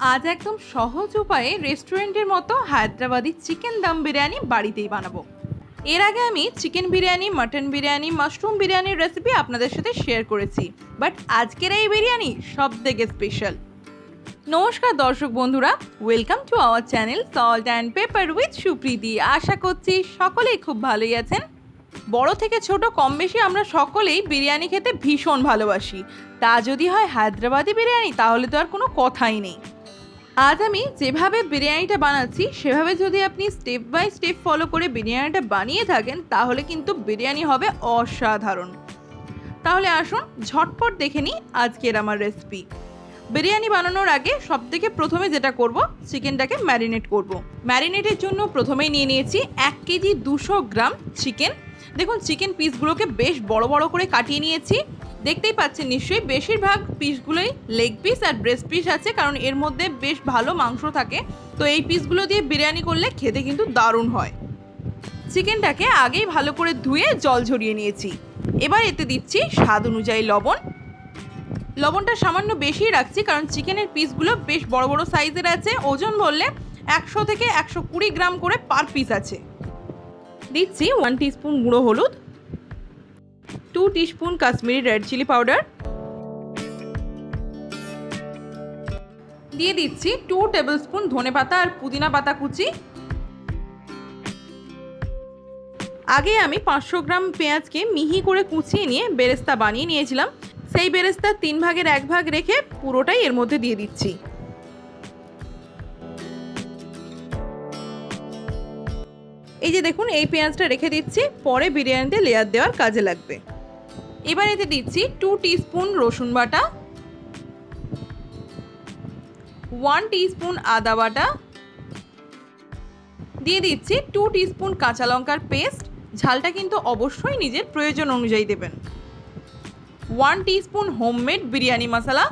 আজ একদম সহজ উপায়ে রেস্টুরেন্টের মতো হায়দ্রাবাদি চিকেন দম বিরিয়ানি বাড়িতেই বানাবো। এর আগে আমি chicken biryani, mutton biryani, mushroom বিরিয়ানির রেসিপি আপনাদের সাথে শেয়ার করেছি। বাট আজকের এই বিরিয়ানি সব থেকে স্পেশাল নমস্কার দর্শক বন্ধুরা welcome to our channel salt and pepper with Supriti. আশা করছি সকলেই খুব ভালোই আছেন। বড় থেকে ছোট কম বেশি আমরা সকলেই বিরিয়ানি খেতে ভীষণ ভালোবাসি। তা যদি হয় হায়দ্রাবাদি বিরিয়ানি, তাহলে তো আর কোনো কথাই নেই। আজ আমি যেভাবে বিরিয়ানিটা বানাচ্ছি, সেভাবে যদি আপনি স্টেপ বাই স্টেপ ফলো করে বিরিয়ানিটা বানিয়ে থাকেন, তাহলে কিন্তু বিরিয়ানি হবে অসাধারণ। তাহলে আসুন, ঝটপট দেখে নিই আজকের আমার রেসিপি বিরিয়ানি বানানোর আগে সব থেকে প্রথমে যেটা করব, চিকেনটাকে ম্যারিনেট করব। ম্যারিনেটের জন্য প্রথমেই নিয়ে নিয়েছি এক কেজি দুশো গ্রাম চিকেন দেখুন চিকেন পিসগুলোকে বেশ বড় বড় করে কাটিয়ে নিয়েছি। দেখতেই পাচ্ছেন নিশ্চয়ই বেশিরভাগ পিসগুলোই লেগ পিস আর ব্রেস্ট পিস আছে, কারণ এর মধ্যে বেশ ভালো মাংস থাকে। তো এই পিসগুলো দিয়ে বিরিয়ানি করলে খেতে কিন্তু দারুণ হয়। চিকেনটাকে আগেই ভালো করে ধুয়ে জল ঝরিয়ে নিয়েছি। এবার এতে দিচ্ছি স্বাদ অনুযায়ী লবণ। লবণটা সামান্য বেশি রাখছি, কারণ চিকেনের পিসগুলো বেশ বড় বড় সাইজের আছে। ওজন বললে একশো থেকে একশো কুড়ি গ্রাম করে পার পিস আছে। দিচ্ছি ওয়ান টিস্পুন গুঁড়ো হলুদ। Two teaspoon Kashmiri red chilli powder দিয়ে দিচ্ছি টু টেবিল স্পুন ধনে পাতা আর পুদিনা পাতা কুচি। আগে আমি পাঁচশো গ্রাম পেঁয়াজকে মিহি করে কুচিয়ে নিয়ে বেরেস্তা বানিয়ে নিয়েছিলাম। সেই বেরেস্তা তিন ভাগের এক ভাগ রেখে পুরোটাই এর মধ্যে দিয়ে দিচ্ছি। এই যে দেখুন, এই পেঁয়াজটা রেখে দিচ্ছি, পরে বিরিয়ানিতে লেয়ার দেওয়ার কাজে লাগবে। এবার এতে দিচ্ছি টু টিস্পুন রসুন বাটা ওয়ান টিস্পুন আদা বাটা, দিয়ে দিচ্ছি টু টিস্পুন কাঁচা লঙ্কার পেস্ট ঝালটা কিন্তু অবশ্যই নিজের প্রয়োজন অনুযায়ী দেবেন। One teaspoon homemade biryani masala.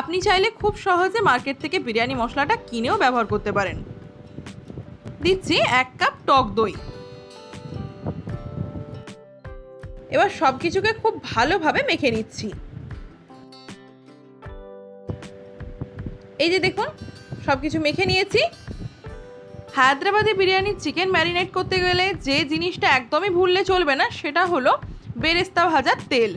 আপনি চাইলে খুব সহজে মার্কেট থেকে বিরিয়ানি মশলাটা কিনেও ব্যবহার করতে পারেন। দিচ্ছি এক কাপ টক দই। এবার সব কিছুকে খুব ভালোভাবে মেখে নিচ্ছি। এই যে দেখুন সব কিছু মেখে নিয়েছি। হায়দ্রাবাদি বিরিয়ানির চিকেন ম্যারিনেট করতে গেলে যে জিনিসটা একদমই ভুললে চলবে না, সেটা হলো বেরেস্তা ভাজার তেল।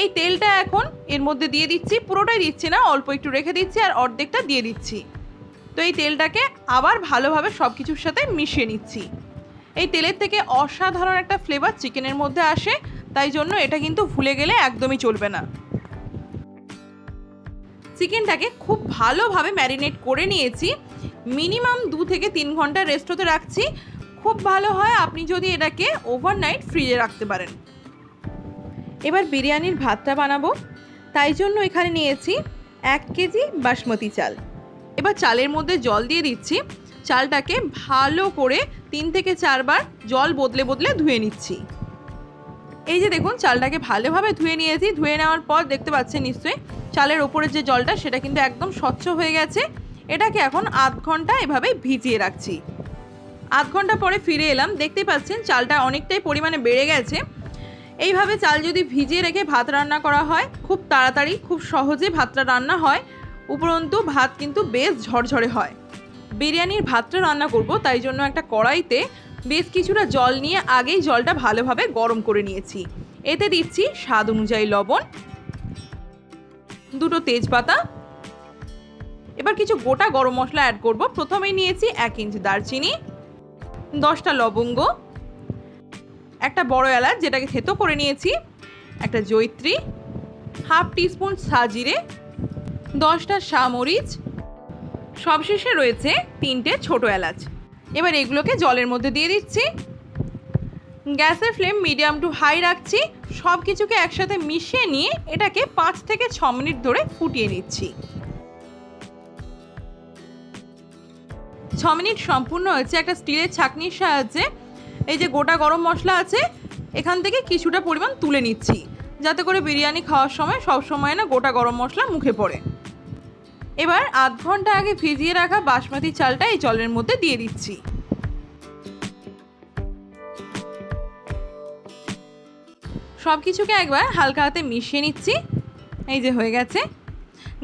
এই তেলটা এখন এর মধ্যে দিয়ে দিচ্ছি, পুরোটাই দিচ্ছি না, অল্প একটু রেখে দিচ্ছি আর অর্ধেকটা দিয়ে দিচ্ছি। তো এই তেলটাকে আবার ভালোভাবে সব কিছুর সাথে মিশিয়ে নিচ্ছি। এই তেলের থেকে অসাধারণ একটা ফ্লেভার চিকেনের মধ্যে আসে, তাই জন্য এটা কিন্তু ভুলে গেলে একদমই চলবে না। চিকেনটাকে খুব ভালোভাবে ম্যারিনেট করে নিয়েছি। মিনিমাম দু থেকে তিন ঘণ্টা রেস্ট হতে রাখছি। খুব ভালো হয় আপনি যদি এটাকে ওভারনাইট ফ্রিজে রাখতে পারেন। এবার বিরিয়ানির ভাতটা বানাবো। তাই জন্য এখানে নিয়েছি এক কেজি বাসমতি চাল। এবার চালের মধ্যে জল দিয়ে দিচ্ছি। চালটাকে ভালো করে তিন থেকে চারবার জল বদলে বদলে ধুয়ে নিচ্ছি। এই যে দেখুন, চালটাকে ভালোভাবে ধুয়ে নিয়েছি। ধুয়ে নেওয়ার পর দেখতে পাচ্ছেন নিশ্চয়ই, চালের ওপরের যে জলটা, সেটা কিন্তু একদম স্বচ্ছ হয়ে গেছে। এটাকে এখন আধ ঘণ্টা এভাবে ভিজিয়ে রাখছি। আধ ঘণ্টা পরে ফিরে এলাম। দেখতেই পাচ্ছেন, চালটা অনেকটাই পরিমাণে বেড়ে গেছে। এইভাবে চাল যদি ভিজিয়ে রেখে ভাত রান্না করা হয়, খুব তাড়াতাড়ি, খুব সহজে ভাতটা রান্না হয়। উপরন্তু ভাত কিন্তু বেশ ঝরঝরে হয়। বিরিয়ানির ভাতটা রান্না করব, তাই জন্য একটা কড়াইতে বেশ কিছুটা জল নিয়ে আগেই জলটা ভালোভাবে গরম করে নিয়েছি। এতে দিচ্ছি স্বাদ অনুযায়ী লবণ, দুটো তেজপাতা। এবার কিছু গোটা গরম মশলা অ্যাড করব, প্রথমেই নিয়েছি এক ইঞ্চ দারচিনি, দশটা লবঙ্গ, একটা বড় এলাচ যেটাকে থেতো করে নিয়েছি, একটা জৈত্রী হাফ টিস্পুন সাজিরে, দশটা শামরিচ সবশেষে রয়েছে তিনটে ছোট এলাচ। এবার এগুলোকে জলের মধ্যে দিয়ে দিচ্ছি। গ্যাসের ফ্লেম মিডিয়াম টু হাই রাখছি। সব কিছুকে একসাথে মিশিয়ে নিয়ে এটাকে পাঁচ থেকে ছ মিনিট ধরে ফুটিয়ে নিচ্ছি। ছ মিনিট সম্পূর্ণ হয়েছে একটা স্টিলের ছাকনির সাহায্যে। এই যে গোটা গরম মশলা আছে, এখান থেকে কিছুটা পরিমাণ তুলে নিচ্ছি। যাতে করে বিরিয়ানি খাওয়ার সময় সব সময় না গোটা গরম মশলা মুখে পড়ে। এবার আধ ঘণ্টা আগে ভিজিয়ে রাখা বাসমতি চালটা এই জলের মধ্যে দিয়ে দিচ্ছি। সব কিছুকে একবার হালকা হাতে মিশিয়ে নিচ্ছি। এই যে হয়ে গেছে।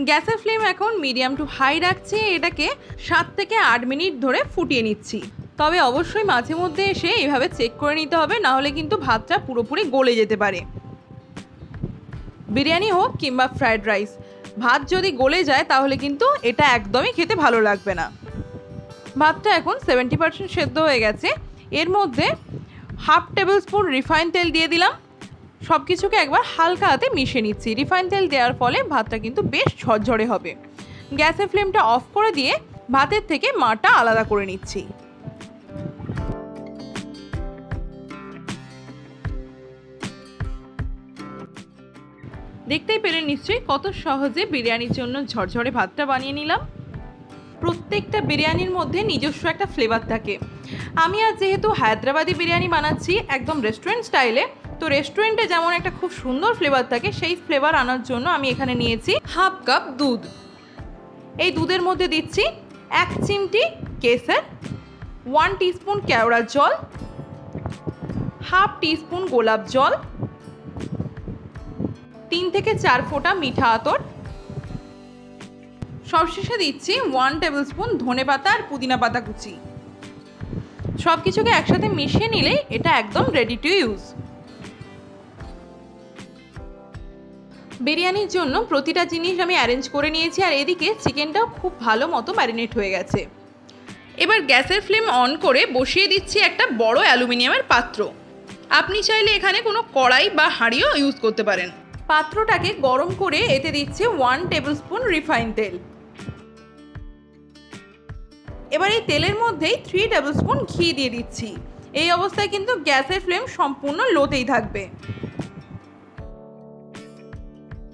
গ্যাসের ফ্লেম এখন মিডিয়াম টু হাই রাখছি। এটাকে সাত থেকে আট মিনিট ধরে ফুটিয়ে নিচ্ছি। তবে অবশ্যই মাঝে মধ্যে এসে এভাবে চেক করে নিতে হবে নাহলে কিন্তু ভাতটা পুরোপুরি গলে যেতে পারে। বিরিয়ানি হোক কিংবা ফ্রায়েড রাইস ভাত যদি গলে যায়, তাহলে কিন্তু এটা একদমই খেতে ভালো লাগবে না। ভাতটা এখন সেভেন্টি পার্সেন্ট সেদ্ধ হয়ে গেছে। এর মধ্যে হাফ টেবিল স্পুন রিফাইন তেল দিয়ে দিলাম। সব কিছুকে একবার হালকা হাতে মিশিয়ে নিচ্ছি। রিফাইন তেল দেওয়ার ফলে ভাতটা কিন্তু বেশ ঝরঝরে হবে। গ্যাসের ফ্লেমটা অফ করে দিয়ে ভাতের থেকে মাটা আলাদা করে নিচ্ছি। দেখতেই পেলেন নিশ্চয়ই কত সহজে বিরিয়ানির জন্য ঝরঝরে ভাতটা বানিয়ে নিলাম। প্রত্যেকটা বিরিয়ানির মধ্যে নিজস্ব একটা ফ্লেভার থাকে। আমি আজ যেহেতু হায়দ্রাবাদি বিরিয়ানি বানাচ্ছি একদম রেস্টুরেন্ট স্টাইলে তো রেস্টুরেন্টে যেমন একটা খুব সুন্দর ফ্লেভার থাকে, সেই ফ্লেভার আনার জন্য আমি এখানে নিয়েছি হাফ কাপ দুধ। এই দুধের মধ্যে দিচ্ছি এক চিমটি কেসের ওয়ান টিস্পুন কেওড়ার জল হাফ টিস্পুন গোলাপ জল তিন থেকে চার ফোঁটা মিঠা আতর। সবশেষে দিচ্ছি ওয়ান টেবিল স্পুন ধনে পাতা আর পুদিনা পাতা কুচি। সব কিছুকে একসাথে মিশিয়ে নিলেই এটা একদম রেডি টু ইউজ বিরিয়ানির জন্য প্রতিটা জিনিস আমি অ্যারেঞ্জ করে নিয়েছি আর এদিকে চিকেনটাও খুব ভালো মতো ম্যারিনেট হয়ে গেছে। এবার গ্যাসের ফ্লেম অন করে বসিয়ে দিচ্ছি একটা বড় অ্যালুমিনিয়ামের পাত্র। আপনি চাইলে এখানে কোনো কড়াই বা হাঁড়িও ইউজ করতে পারেন। পাত্রটাকে গরম করে এতে দিচ্ছি ওয়ান টেবিল স্পুন রিফাইন তেল। এবার এই তেলের মধ্যেই থ্রি টেবিল স্পুন ঘি দিয়ে দিচ্ছি। এই অবস্থায় কিন্তু গ্যাসের ফ্লেম সম্পূর্ণ লোতেই থাকবে।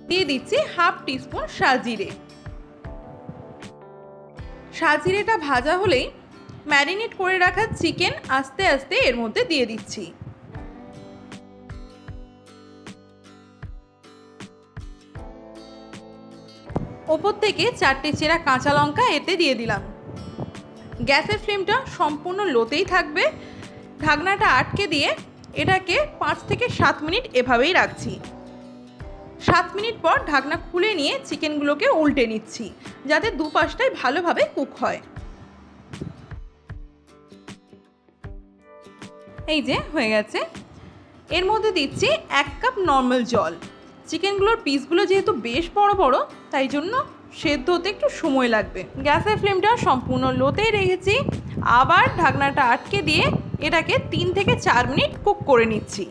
দিয়ে দিচ্ছি হাফ টিস্পুন সাজিরে। সাজিরেটা ভাজা হলেই ম্যারিনেট করে রাখা চিকেন আস্তে আস্তে এর মধ্যে দিয়ে দিচ্ছি। ওপর থেকে চারটে চেরা কাঁচা লঙ্কা এতে দিয়ে দিলাম। গ্যাসের ফ্লেমটা সম্পূর্ণ লোতেই থাকবে। ঢাকনাটা আটকে দিয়ে এটাকে পাঁচ থেকে সাত মিনিট এভাবেই রাখছি। সাত মিনিট পর ঢাকনা খুলে নিয়ে চিকেনগুলোকে উল্টে নিচ্ছি, যাতে দুপাশটাই ভালোভাবে কুক হয়। এই যে, হয়ে গেছে। এর মধ্যে দিচ্ছি এক কাপ নর্মাল জল। চিকেনগুলোর পিসগুলো যেহেতু বেশ বড় বড়, তাই জন্য সেদ্ধ হতে একটু সময় লাগবে। গ্যাসের ফ্লেমটা সম্পূর্ণ লোতেই রেখেছি। আবার ঢাকনাটা আটকে দিয়ে এটাকে তিন থেকে চার মিনিট কুক করে নিচ্ছি।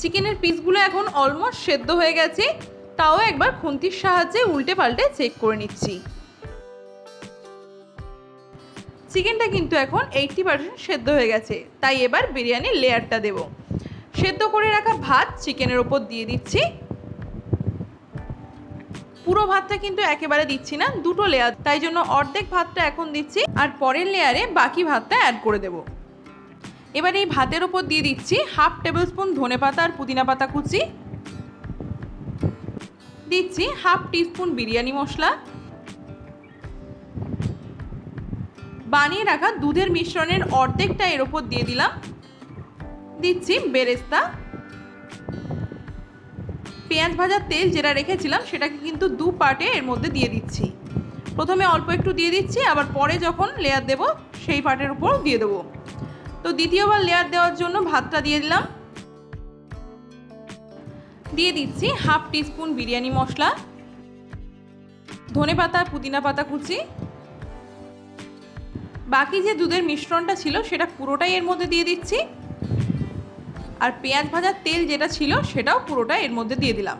চিকেনের পিসগুলো এখন অলমোস্ট সেদ্ধ হয়ে গেছে। তাও একবার খুন্তির সাহায্যে উল্টে পাল্টে চেক করে নিচ্ছি। চিকেনটা কিন্তু এখন এইটটি পার্সেন্ট সেদ্ধ হয়ে গেছে। তাই এবার বিরিয়ানির লেয়ারটা দেব। সেদ্ধ করে রাখা ভাত চিকেনের ওপর দিয়ে দিচ্ছি। পুরো ভাতটা কিন্তু একেবারে দিচ্ছি না, দুটো লেয়ার তাই জন্য অর্ধেক ভাতটা এখন দিচ্ছি আর পরের লেয়ারে বাকি ভাতটা অ্যাড করে দেব। এবার এই ভাতের ওপর দিয়ে দিচ্ছি হাফ টেবিল স্পুন ধনে পাতা আর পুদিনা পাতা কুচি। দিচ্ছি হাফ টিস্পুন বিরিয়ানি মশলা। বানিয়ে রাখা দুধের মিশ্রণের অর্ধেকটা এর ওপর দিয়ে দিলাম। দিচ্ছি বেরেস্তা। পেঁয়াজ ভাজার তেল যেটা রেখেছিলাম, সেটাকে কিন্তু দু পার্টে এর মধ্যে দিয়ে দিচ্ছি। প্রথমে অল্প একটু দিয়ে দিচ্ছি, আবার পরে যখন লেয়ার দেব, সেই পার্টের উপর দিয়ে দেবো। তো দ্বিতীয়বার লেয়ার দেওয়ার জন্য ভাতটা দিয়ে দিলাম। দিয়ে দিচ্ছি হাফ টিস্পুন বিরিয়ানি মশলা, ধনে পাতা, পুদিনা পাতা কুচি। বাকি যে দুধের মিশ্রণটা ছিল, সেটা পুরোটাই এর মধ্যে দিয়ে দিচ্ছি। আর পেঁয়াজ ভাজার তেল যেটা ছিল সেটাও পুরোটা এর মধ্যে দিয়ে দিলাম।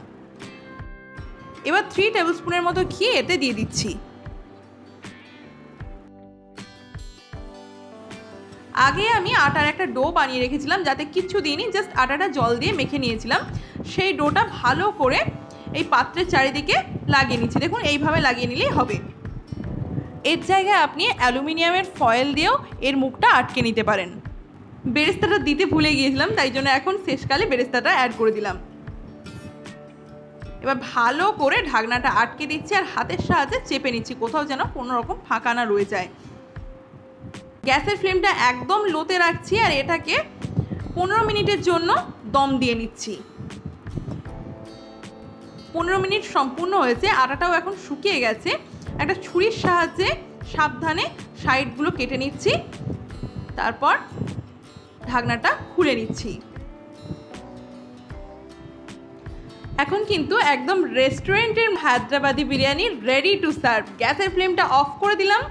এবার থ্রি টেবিল স্পুনের মতো ঘি এতে দিয়ে দিচ্ছি। আগে আমি আটার একটা ডো বানিয়ে রেখেছিলাম, যাতে কিচ্ছু দিইনি জাস্ট আটাটা জল দিয়ে মেখে নিয়েছিলাম। সেই ডোটা ভালো করে এই পাত্রের চারিদিকে লাগিয়ে নিচ্ছি। দেখুন, এইভাবে লাগিয়ে নিলেই হবে। এর জায়গায় আপনি অ্যালুমিনিয়ামের ফয়েল দিয়েও এর মুখটা আটকে নিতে পারেন। বেরেস্তাটা দিতে ভুলে গিয়েছিলাম, তাই জন্য এখন শেষকালে বেরেস্তাটা অ্যাড করে দিলাম। এবার ভালো করে ঢাকনাটা আটকে দিচ্ছি আর হাতের সাহায্যে চেপে নিচ্ছি, কোথাও যেন কোনো রকম ফাঁকা না রয়ে যায়। গ্যাসের ফ্লেমটা একদম লোতে রাখছি আর এটাকে পনেরো মিনিটের জন্য দম দিয়ে নিচ্ছি। পনেরো মিনিট সম্পূর্ণ হয়েছে, আটাটাও এখন শুকিয়ে গেছে। একটা ছুরির সাহায্যে সাবধানে সাইডগুলো কেটে নিচ্ছি। তারপর ঢাকনাটা খুলে নিচ্ছি। এখন কিন্তু একদম রেস্টুরেন্টের Hyderabadi biryani ready to serve গ্যাসের ফ্লেমটা অফ করে দিলাম।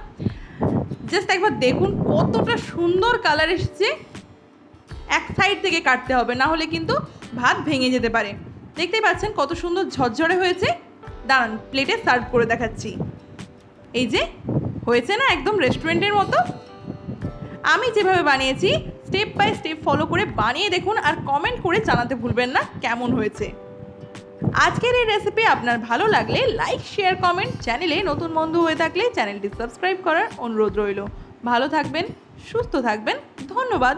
জাস্ট একবার দেখুন কতটা সুন্দর কালার এসেছে। এক সাইড থেকে কাটতে হবে, না হলে কিন্তু ভাত ভেঙে যেতে পারে। দেখতেই পাচ্ছেন কত সুন্দর ঝরঝরে হয়েছে। দাঁড়ান প্লেটে সার্ভ করে দেখাচ্ছি। এই যে, হয়েছে না একদম রেস্টুরেন্টের মতো? আমি যেভাবে বানিয়েছি স্টেপ বাই স্টেপ ফলো করে বানিয়ে দেখুন আর কমেন্ট করে জানাতে ভুলবেন না, কেমন হয়েছে। আজকের এই রেসিপি আপনার ভালো লাগলে লাইক শেয়ার কমেন্ট চ্যানেলে নতুন বন্ধু হয়ে থাকলে চ্যানেলটি সাবস্ক্রাইব করার অনুরোধ রইল। ভালো থাকবেন, সুস্থ থাকবেন, ধন্যবাদ।